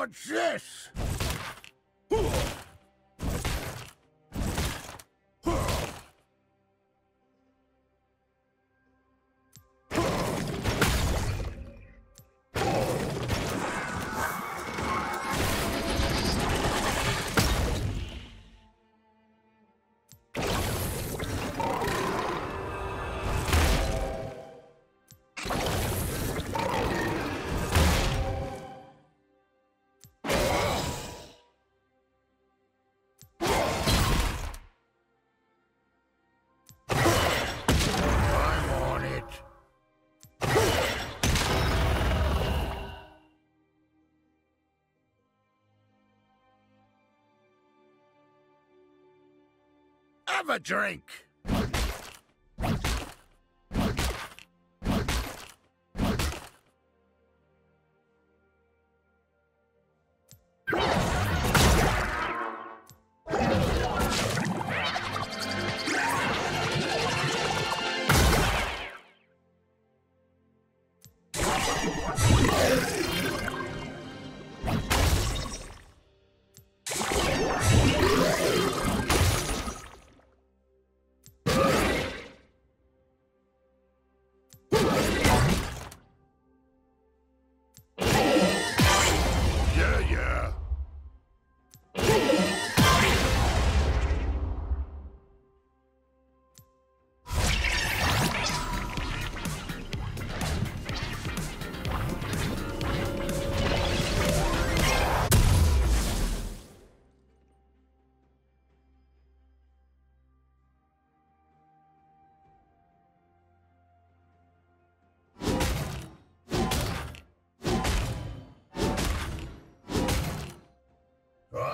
What's this? Have a drink.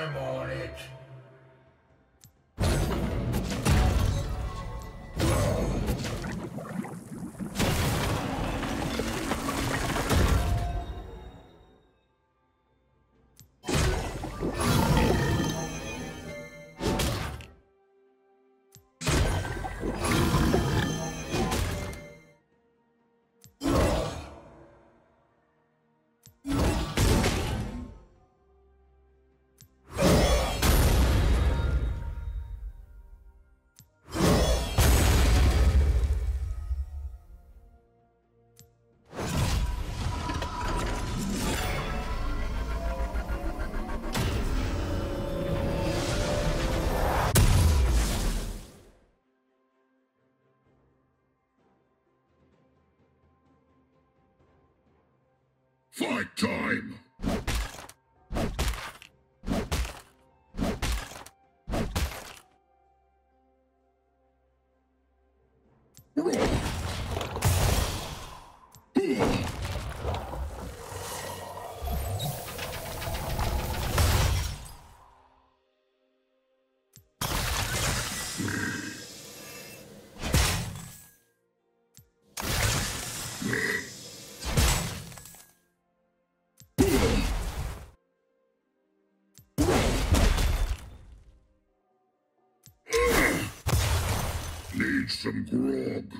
I'm on it. Fight time! Need some grog.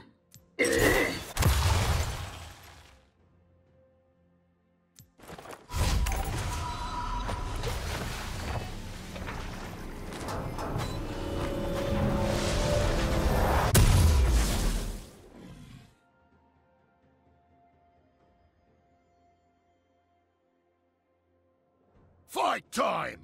Fight time!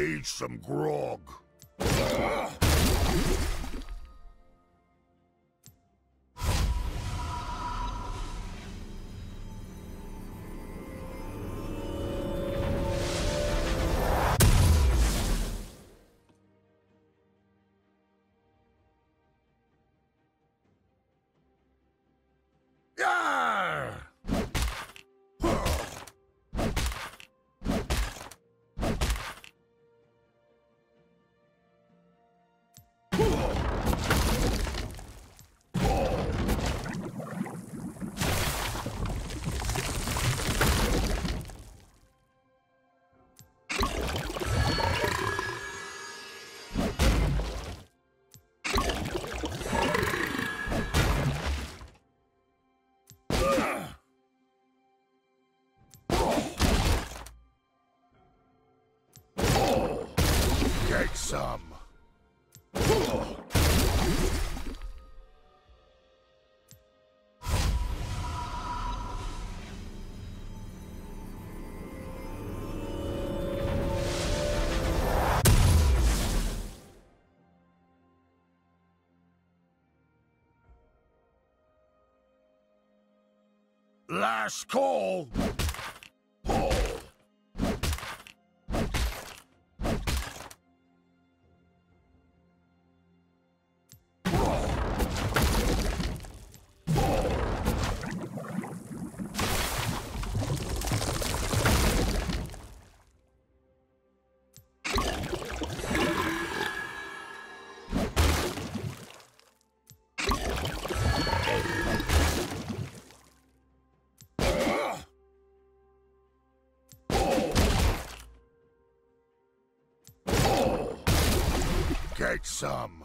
Need some grog. Last call. Get some.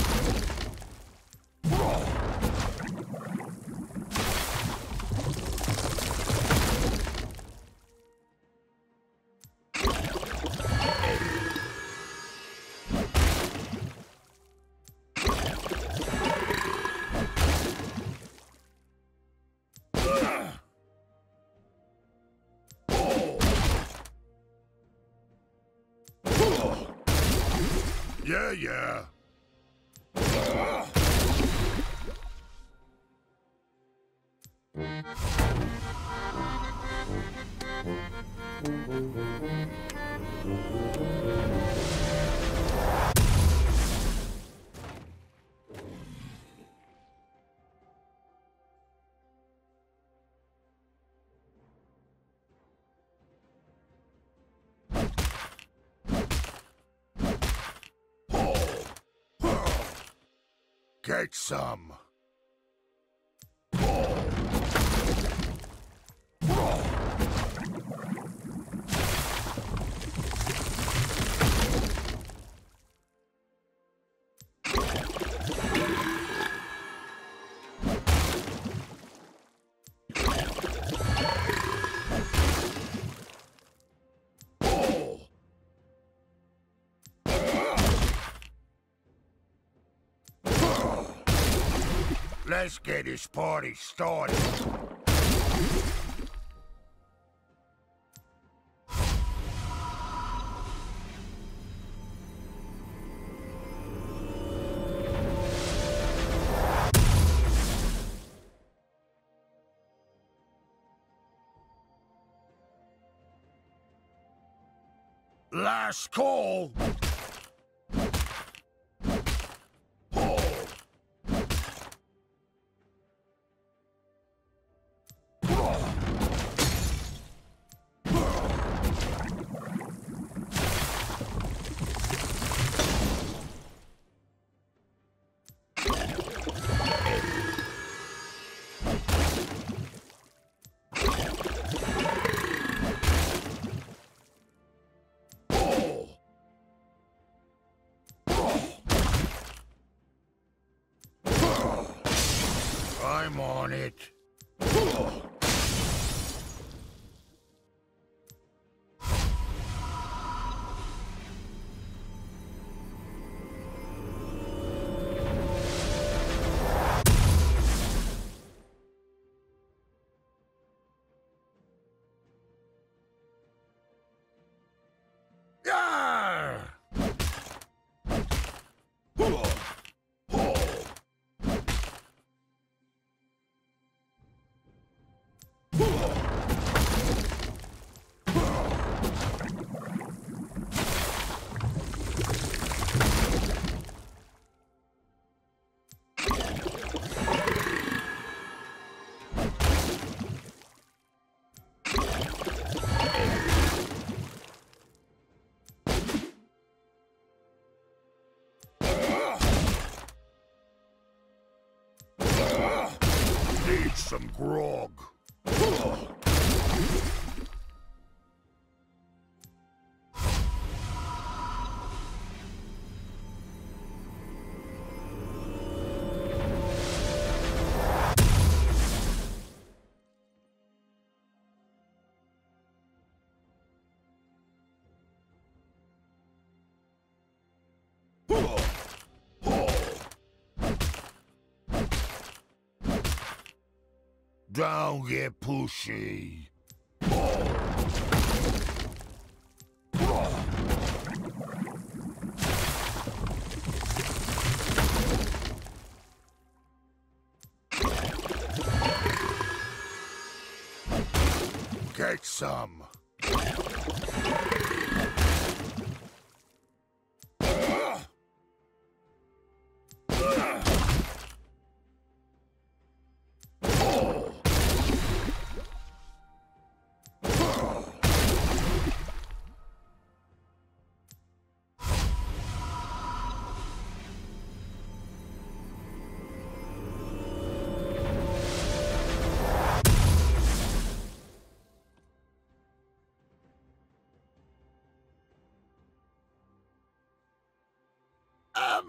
Yeah, yeah. Get some. Let's get this party started. Last call. It. Some grog. Don't get pushy. Get some.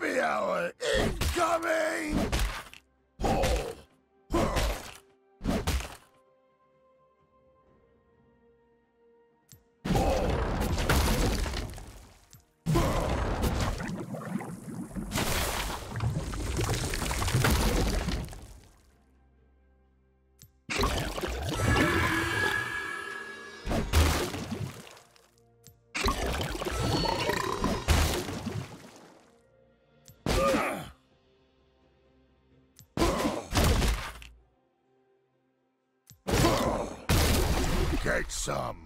Happy hour incoming! Some.